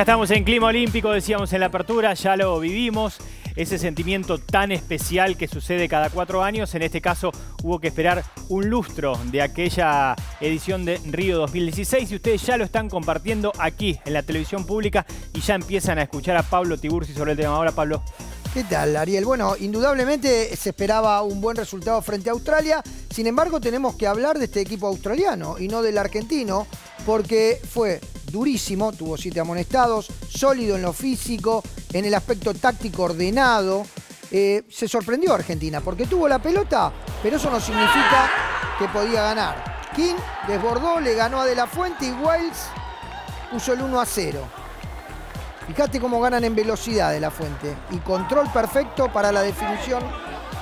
Ya estamos en clima olímpico, decíamos en la apertura, ya lo vivimos. Ese sentimiento tan especial que sucede cada cuatro años. En este caso hubo que esperar un lustro de aquella edición de Río 2016 y ustedes ya lo están compartiendo aquí en la televisión pública y ya empiezan a escuchar a Pablo Tiburci sobre el tema. Hola Pablo. ¿Qué tal, Ariel? Bueno, indudablemente se esperaba un buen resultado frente a Australia. Sin embargo, tenemos que hablar de este equipo australiano y no del argentino, porque fue durísimo, tuvo siete amonestados, sólido en lo físico, en el aspecto táctico ordenado. Eh, se sorprendió Argentina porque tuvo la pelota, pero eso no significa que podía ganar. King desbordó, le ganó a De La Fuente y Wales puso el 1 a 0. Fíjate cómo ganan en velocidad de la fuente y control perfecto para la definición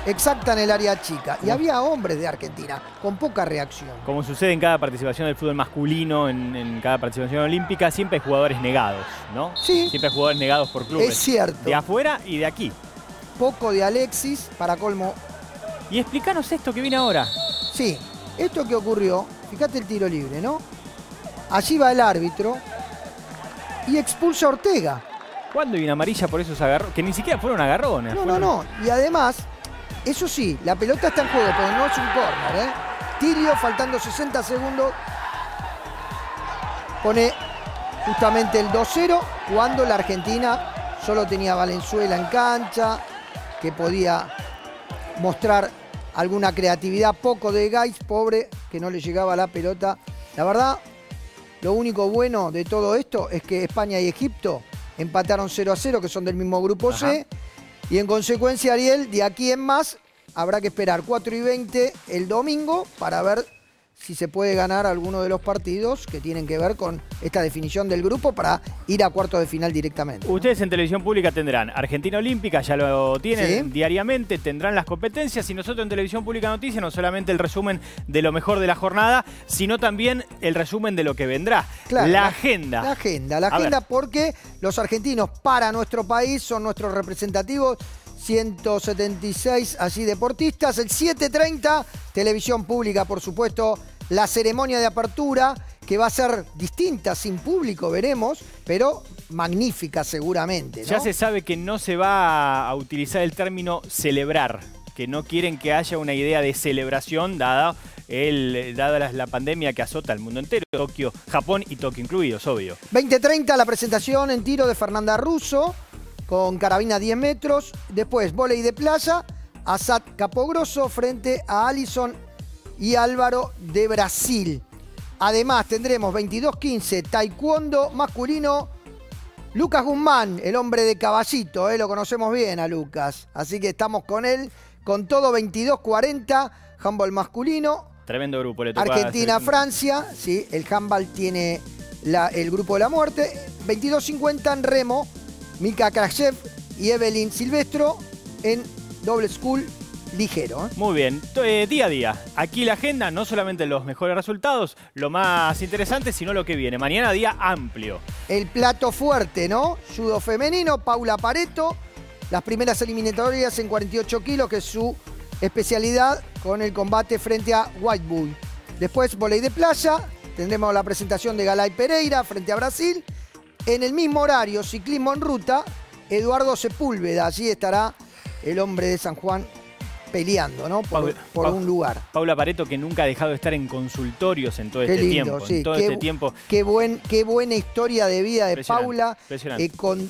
exacta en el área chica. Y había hombres de Argentina con poca reacción. Como sucede en cada participación del fútbol masculino, en, cada participación olímpica, siempre hay jugadores negados, ¿no? Sí. Siempre hay jugadores negados por clubes. Es cierto. De afuera y de aquí. Poco de Alexis, para colmo. Y explícanos esto que viene ahora. Sí, esto que ocurrió, fíjate el tiro libre, ¿no? Allí va el árbitro, y expulsa a Ortega. ¿Cuándo hay una amarilla por esos agarrones? Que ni siquiera fueron agarrones. No, no, no. Y además, eso sí, la pelota está en juego, pero no es un córner, ¿eh? Tirio, faltando 60 segundos, pone justamente el 2-0 cuando la Argentina solo tenía Valenzuela en cancha, que podía mostrar alguna creatividad, poco de Gais, pobre, que no le llegaba la pelota. La verdad, lo único bueno de todo esto es que España y Egipto empataron 0 a 0, que son del mismo grupo C. Y en consecuencia, Ariel, de aquí en más, habrá que esperar 4 y 20 el domingo para ver si se puede ganar alguno de los partidos que tienen que ver con esta definición del grupo para ir a cuartos de final directamente. Ustedes en televisión pública tendrán Argentina Olímpica, ya lo tienen diariamente, tendrán las competencias y nosotros en televisión pública noticias no solamente el resumen de lo mejor de la jornada, sino también el resumen de lo que vendrá. la, agenda. La agenda, la agenda porque los argentinos para nuestro país son nuestros representativos 176 así deportistas. El 7.30, televisión pública, por supuesto, la ceremonia de apertura, que va a ser distinta, sin público, veremos, pero magnífica seguramente. Ya se sabe que no se va a utilizar el término celebrar, que no quieren que haya una idea de celebración dada, el, dada la, pandemia que azota al mundo entero, Tokio, Japón y Tokio incluidos, obvio. 20.30 la presentación en tiro de Fernanda Russo con carabina 10 metros. Después, volei de playa, Asad Capogroso frente a Alison y Álvaro de Brasil. Además, tendremos 22-15 taekwondo masculino. Lucas Guzmán, el hombre de caballito, ¿eh? lo conocemos bien a Lucas. Así que estamos con él, con todo 22-40, handball masculino. Tremendo grupo, le Argentina-Francia, sí, el handball tiene el grupo de la muerte. 22-50 en remo, Mika Krashev y Evelyn Silvestro en doble school ligero. ¿eh? Muy bien, eh, día a día. Aquí la agenda, no solamente los mejores resultados, lo más interesante, sino lo que viene. Mañana día amplio. El plato fuerte, ¿no? Judo femenino, Paula Pareto. Las primeras eliminatorias en 48 kilos, que es su especialidad con el combate frente a White Bull. Después, volei de playa. Tendremos la presentación de Galay Pereira frente a Brasil. En el mismo horario, ciclismo en ruta, Eduardo Sepúlveda. Allí estará el hombre de San Juan peleando, ¿no? Por, un lugar. Paula Pareto, que nunca ha dejado de estar en consultorios en todo este tiempo. En todo qué, este tiempo. Qué, buen, qué buena historia de vida de Paula. Eh, con,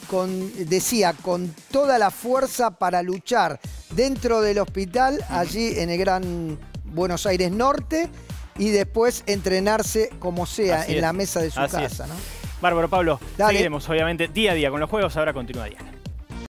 decía, con toda la fuerza para luchar dentro del hospital, allí en el Gran Buenos Aires Norte, y después entrenarse como sea en la mesa de su casa. ¿no? Bárbaro, Pablo. Seguiremos, obviamente, día a día con los juegos. Ahora continúa día.